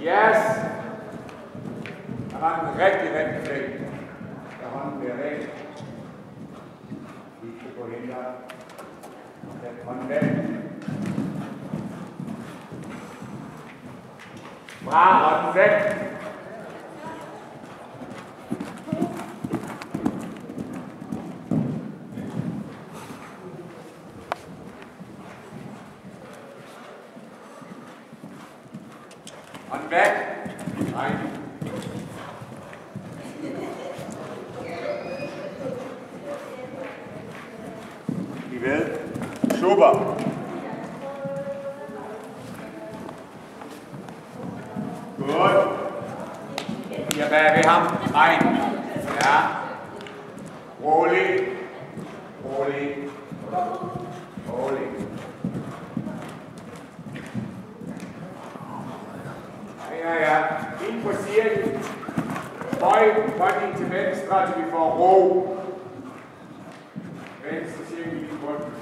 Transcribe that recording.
Yes. Daran rigtig, rigtig flink. Daran direkt. Die Schokolade. Der Konvent. Waren weg. Bra, back. væk. Hånden I ved. Super. Godt. Jeg bag ved ham. Nej. Ja. Rolig. Rolig. Rolig. Ja, ja. Ind på cirkel. Bøj hånden til venstre, så vi får ro. Venstre cirkel i bunden.